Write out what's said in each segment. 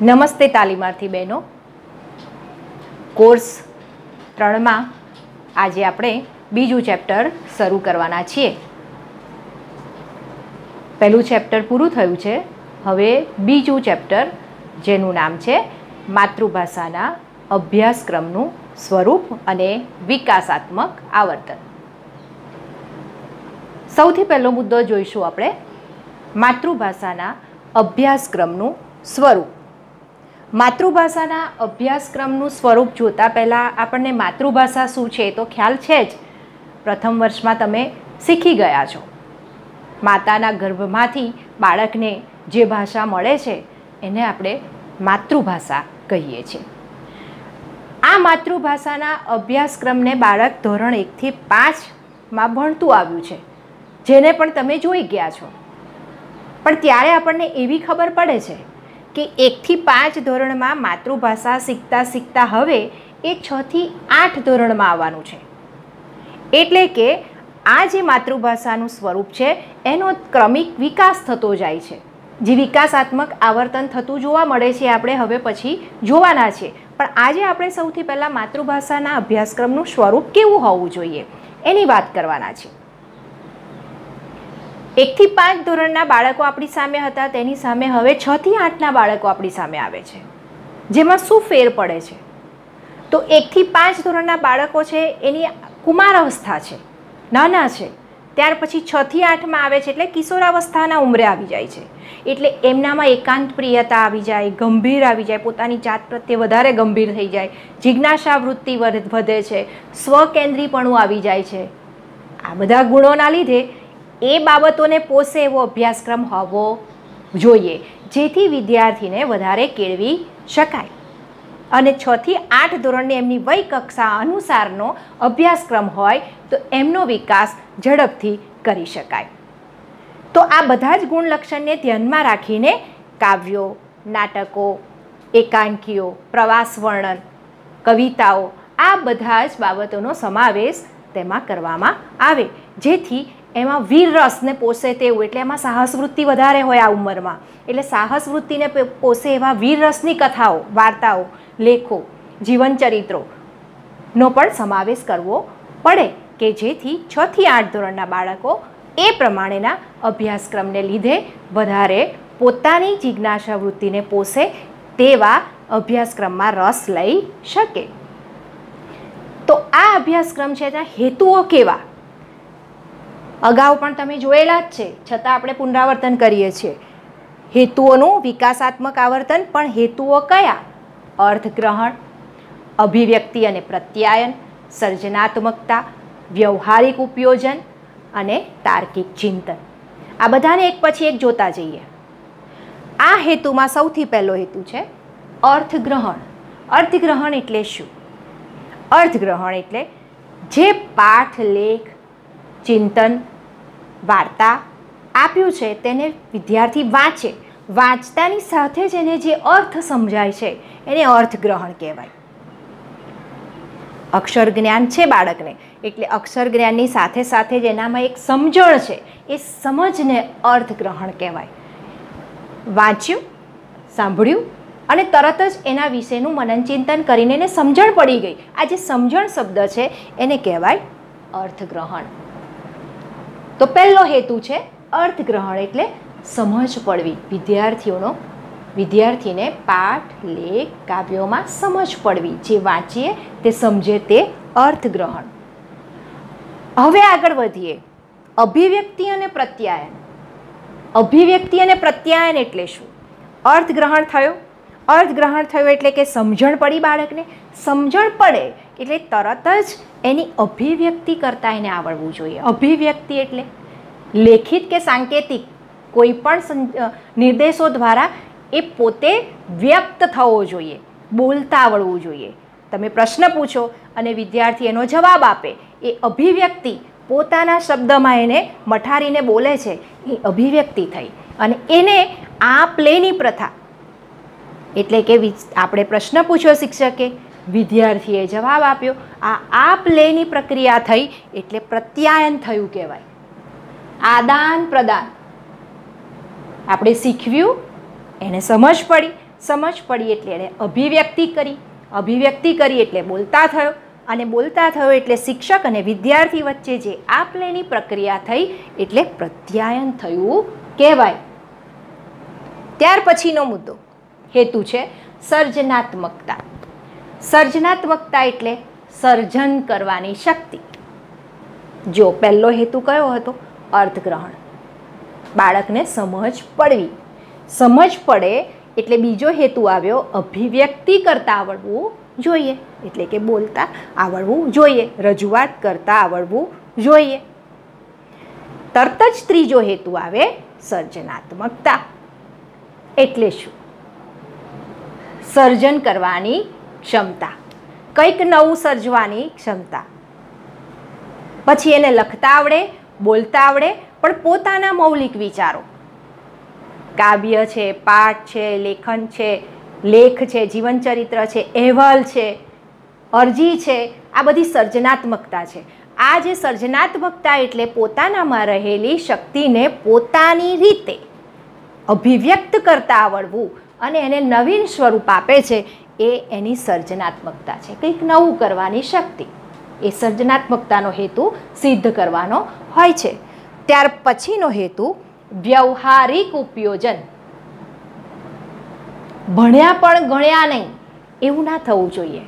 નમસ્તે તાલીમાર્થી બહેનો. કોર્સ ત્રણમાં આજે આપણે બીજું ચેપ્ટર શરૂ કરવાના છીએ. પહેલું ચેપ્ટર પૂરું થયું છે. હવે બીજું ચેપ્ટર, જેનું નામ છે માતૃભાષાના અભ્યાસક્રમનું સ્વરૂપ અને વિકાસાત્મક આવર્તન. સૌથી પહેલો મુદ્દો જોઈશું આપણે. માતૃભાષાના અભ્યાસક્રમનું સ્વરૂપ. માતૃભાષાના અભ્યાસક્રમનું સ્વરૂપ જોતાં પહેલાં આપણને માતૃભાષા શું છે તો ખ્યાલ છે જ. પ્રથમ વર્ષમાં તમે શીખી ગયા છો. માતાના ગર્ભમાંથી બાળકને જે ભાષા મળે છે એને આપણે માતૃભાષા કહીએ છીએ. આ માતૃભાષાના અભ્યાસક્રમને બાળક ધોરણ એકથી પાંચમાં ભણતું આવ્યું છે. જેને પણ તમે જોઈ ગયા છો. પણ ત્યારે આપણને એવી ખબર પડે છે કે એકથી પાંચ ધોરણમાં માતૃભાષા શીખતા શીખતા હવે એ છથી આઠ ધોરણમાં આવવાનું છે. એટલે કે આ જે માતૃભાષાનું સ્વરૂપ છે, એનો ક્રમિક વિકાસ થતો જાય છે. જે વિકાસાત્મક આવર્તન થતું જોવા મળે છે આપણે હવે પછી જોવાના છે. પણ આજે આપણે સૌથી પહેલાં માતૃભાષાના અભ્યાસક્રમનું સ્વરૂપ કેવું હોવું જોઈએ, એની વાત કરવાના છે. એકથી પાંચ ધોરણના બાળકો આપણી સામે હતા, તેની સામે હવે છથી આઠના બાળકો આપણી સામે આવે છે. જેમાં શું ફેર પડે છે? તો એકથી પાંચ ધોરણના બાળકો છે, એની કુમાર અવસ્થા છે. નાના છે. ત્યાર પછી છથી આઠમાં આવે છે, એટલે કિશોરાવસ્થાના ઉંમરે આવી જાય છે. એટલે એમનામાં એકાંત પ્રિયતા આવી જાય, ગંભીર આવી જાય, પોતાની જાત પ્રત્યે વધારે ગંભીર થઈ જાય જિજ્ઞાસા વૃત્તિ વધે છે, સ્વકેન્દ્રીપણું આવી જાય છે. આ બધા ગુણોના લીધે એ બાબતોને પોષે એવો અભ્યાસક્રમ હોવો જોઈએ, જેથી વિદ્યાર્થીને વધારે કેળવી શકાય. અને છથી આઠ ધોરણની એમની વય કક્ષા અનુસારનો અભ્યાસક્રમ હોય, તો એમનો વિકાસ ઝડપથી કરી શકાય. તો આ બધા જ ગુણલક્ષણને ધ્યાનમાં રાખીને કાવ્યો, નાટકો, એકાંકીઓ, પ્રવાસ વર્ણન, કવિતાઓ આ બધા જ બાબતોનો સમાવેશ તેમાં કરવામાં આવે, જેથી એમાં વીર રસને પોષે તેવું એટલે એમાં સાહસ વૃત્તિ વધારે હોય આ ઉંમરમાં. એટલે સાહસ વૃત્તિને પોષે એવા વીર રસની કથાઓ, વાર્તાઓ, લેખો જીવનચરિત્રોનો પણ સમાવેશ કરવો પડે કે જેથી છથી આઠ ધોરણના બાળકો એ પ્રમાણેના અભ્યાસક્રમને લીધે વધારે પોતાની જિજ્ઞાસા વૃત્તિને પોષે તેવા અભ્યાસક્રમમાં રસ લઈ શકે. તો આ અભ્યાસક્રમ છે ત્યાં હેતુઓ કેવા? અગાઉ પણ તમે જોયેલા જ છે, છતાં આપણે પુનરાવર્તન કરીએ છીએ. હેતુઓનું વિકાસાત્મક આવર્તન, પણ હેતુઓ કયા? અર્થગ્રહણ, અભિવ્યક્તિ અને પ્રત્યાયન, સર્જનાત્મકતા, વ્યવહારિક ઉપયોજન અને તાર્કિક ચિંતન. આ બધાને એક પછી એક જોતા જઈએ. આ હેતુમાં સૌથી પહેલો હેતુ છે અર્થગ્રહણ. અર્થગ્રહણ એટલે શું? અર્થગ્રહણ એટલે જે પાઠ, લેખ ચિંતન, વાર્તા આપ્યું છે, તેને વિદ્યાર્થી વાંચે. વાંચતાની સાથે જ એને જે અર્થ સમજાય છે, એને અર્થગ્રહણ કહેવાય. અક્ષર જ્ઞાન છે બાળકને, એટલે અક્ષર જ્ઞાનની સાથે સાથે જ એનામાં એક સમજણ છે, એ સમજને અર્થગ્રહણ કહેવાય. વાંચ્યું, સાંભળ્યું અને તરત જ એના વિશેનું મનન ચિંતન કરીને એને સમજણ પડી ગઈ. આ જે સમજણ શબ્દ છે, એને કહેવાય અર્થગ્રહણ. તો પહેલો હેતુ છે અર્થગ્રહણ એટલે સમજ પડવી. વિદ્યાર્થીઓનો, વિદ્યાર્થીને પાઠ, લેખ, કાવ્યોમાં સમજ પડવી. જે વાંચીએ તે સમજે તે અર્થગ્રહણ. હવે આગળ વધીએ. અભિવ્યક્તિ અને પ્રત્યાયન. અભિવ્યક્તિ અને પ્રત્યાયન એટલે શું? અર્થગ્રહણ થયો? અર્થગ્રહણ થયું એટલે કે સમજણ પડી બાળકને. સમજણ પડે એટલે તરત જ એની અભિવ્યક્તિ કરતાં એને આવડવું જોઈએ. અભિવ્યક્તિ એટલે લેખિત કે સાંકેતિક કોઈ પણ નિર્દેશો દ્વારા એ પોતે વ્યક્ત થવો જોઈએ. બોલતા આવડવું જોઈએ. તમે પ્રશ્ન પૂછો અને વિદ્યાર્થી એનો જવાબ આપે. એ અભિવ્યક્તિ પોતાના શબ્દમાં એને મઠારીને બોલે છે. એ અભિવ્યક્તિ થઈ. અને એને આ પ્લેની પ્રથા એટલે કે આપણે પ્રશ્ન પૂછ્યો શિક્ષકે, વિદ્યાર્થીએ જવાબ આપ્યો. આ આપ લેની પ્રક્રિયા થઈ એટલે પ્રત્યાયન થયું કહેવાય. આદાન પ્રદાન. આપણે શીખવ્યું, એને સમજ પડી. સમજ પડી એટલે એણે અભિવ્યક્તિ કરી. અભિવ્યક્તિ કરી એટલે બોલતા થયો. અને બોલતા થયો એટલે શિક્ષક અને વિદ્યાર્થી વચ્ચે જે આપ લેની પ્રક્રિયા થઈ એટલે પ્રત્યાયન થયું કહેવાય. ત્યાર પછીનો મુદ્દો. હેતુ છે સર્જનાત્મકતા. સર્જનાત્મકતા એટલે સર્જન કરવાની શક્તિ. જો પહેલો હેતુ કયો હતો? અર્થગ્રહણ. બાળકને સમજ પડવી. સમજ પડે એટલે બીજો હેતુ આવ્યો અભિવ્યક્તિ કરતાં આવડવું જોઈએ. એટલે કે બોલતા આવડવું જોઈએ. રજૂઆત કરતાં આવડવું જોઈએ. તરત જ ત્રીજો હેતુ આવે સર્જનાત્મકતા. એટલે શું? સર્જન કરવાની ક્ષમતા. કંઈક નવું સર્જવાની ક્ષમતા. પછી એને લખતા આવડે, બોલતા આવડે, પણ પોતાના મૌલિક વિચારો. કાવ્ય છે, પાઠ છે, લેખન છે, લેખ છે, જીવનચરિત્ર છે, અહેવાલ છે, અરજી છે, આ બધી સર્જનાત્મકતા છે. આ જે સર્જનાત્મકતા એટલે પોતાનામાં રહેલી શક્તિને પોતાની રીતે અભિવ્યક્ત કરતા આવડવું અને એને નવીન સ્વરૂપ આપે છે, એ એની સર્જનાત્મકતા છે. કંઈક નવું કરવાની શક્તિ. એ સર્જનાત્મકતાનો હેતુ સિદ્ધ કરવાનો હોય છે. ત્યાર પછીનો હેતુ વ્યવહારિક ઉપયોજન. ભણ્યા પણ ગણ્યા નહીં. એવું ના થવું જોઈએ.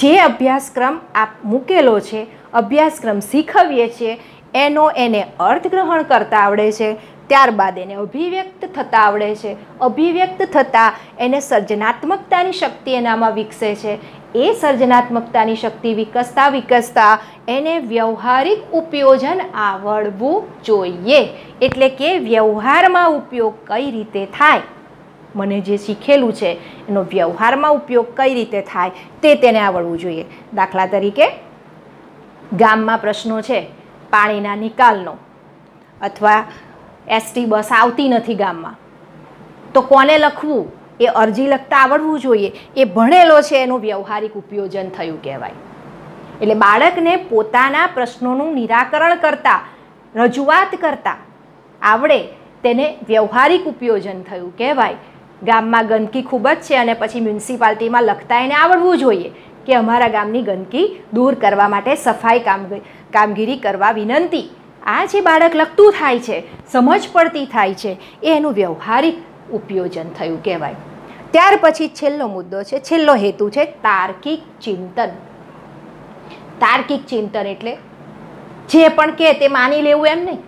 જે અભ્યાસક્રમ આપ મૂકેલો છે, અભ્યાસક્રમ શીખવીએ છીએ, એનો એને અર્થગ્રહણ કરતા આવડે છે ત્યારબાદ એને અભિવ્યક્ત થતાં આવડે છે. અભિવ્યક્ત થતાં એને સર્જનાત્મકતાની શક્તિ એનામાં વિકસે છે. એ સર્જનાત્મકતાની શક્તિ વિકસતા વિકસતા એને વ્યવહારિક ઉપયોજન આવડવું જોઈએ. એટલે કે વ્યવહારમાં ઉપયોગ કઈ રીતે થાય? મને જે શીખેલું છે, એનો વ્યવહારમાં ઉપયોગ કઈ રીતે થાય તે તેને આવડવું જોઈએ. દાખલા તરીકે, ગામમાં પ્રશ્નો છે, પાણીના નિકાલનો. અથવા એસટી બસ આવતી નથી ગામમાં. તો કોને લખવું? એ અરજી લખતા આવડવું જોઈએ. એ ભણેલો છે એનું વ્યવહારિક ઉપયોજન થયું કહેવાય. એટલે બાળકને પોતાના પ્રશ્નોનું નિરાકરણ કરતા, રજૂઆત કરતા આવડે તેને વ્યવહારિક ઉપયોજન થયું કહેવાય. ગામમાં ગંદકી ખૂબ જ છે અને પછી મ્યુનિસિપાલિટીમાં લખતા એને આવડવું જોઈએ કે અમારા ગામની ગંદકી દૂર કરવા માટે સફાઈ કામગીરી કરવા વિનંતી. આ જે બાળક લખતું થાય છે, સમજ પડતી થાય છે એ એનું વ્યવહારિક ઉપયોજન થયું કહેવાય. ત્યાર પછી છેલ્લો મુદ્દો છે, છેલ્લો હેતુ છે તાર્કિક ચિંતન. તાર્કિક ચિંતન એટલે જે પણ કે તે માની લેવું એમ નહીં.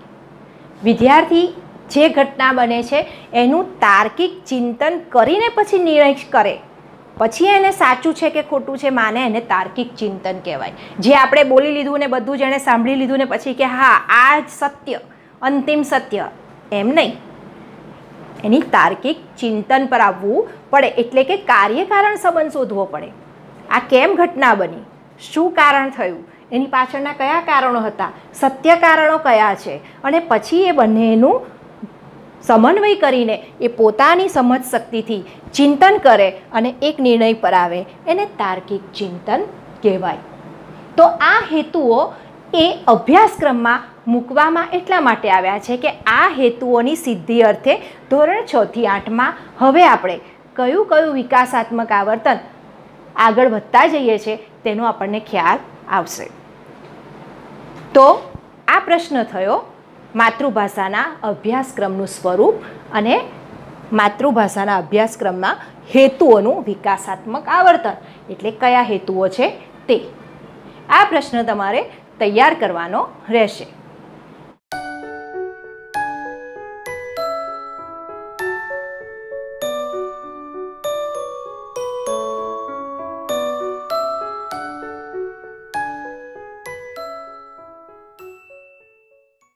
વિદ્યાર્થી જે ઘટના બને છે, એનું તાર્કિક ચિંતન કરીને પછી નિર્ણય કરે. પછી એને સાચું છે કે ખોટું છે માને એને તાર્કિક ચિંતન કહેવાય. જે આપણે બોલી લીધું ને બધું જ એણે સાંભળી લીધું ને પછી કે હા, આ જ સત્ય, અંતિમ સત્ય, એમ નહીં. એની તાર્કિક ચિંતન પર આવવું પડે, એટલે કે કાર્યકારણ સંબંધ શોધવો પડે. આ કેમ ઘટના બની? શું કારણ થયું? એની પાછળના કયા કારણો હતા? સત્ય કારણો કયા છે? અને પછી એ બંનેનું સમન્વય કરીને એ પોતાની સમજ શક્તિથી ચિંતન કરે અને એક નિર્ણય પર આવે. એને તાર્કિક ચિંતન કહેવાય. તો આ હેતુઓ એ અભ્યાસક્રમમાં મૂકવામાં એટલા માટે આવ્યા છે કે આ હેતુઓની સિદ્ધિ અર્થે ધોરણ છ થી આઠમાં હવે આપણે કયું કયું વિકાસાત્મક આવર્તન આગળ વધતા જઈએ છીએ તેનો આપણને ખ્યાલ આવશે. તો આ પ્રશ્ન થયો માતૃભાષાના અભ્યાસક્રમનું સ્વરૂપ અને માતૃભાષાના અભ્યાસક્રમના હેતુઓનું વિકાસાત્મક આવર્તન. એટલે કયા હેતુઓ છે તે? આ પ્રશ્ન તમારે તૈયાર કરવાનો રહેશે.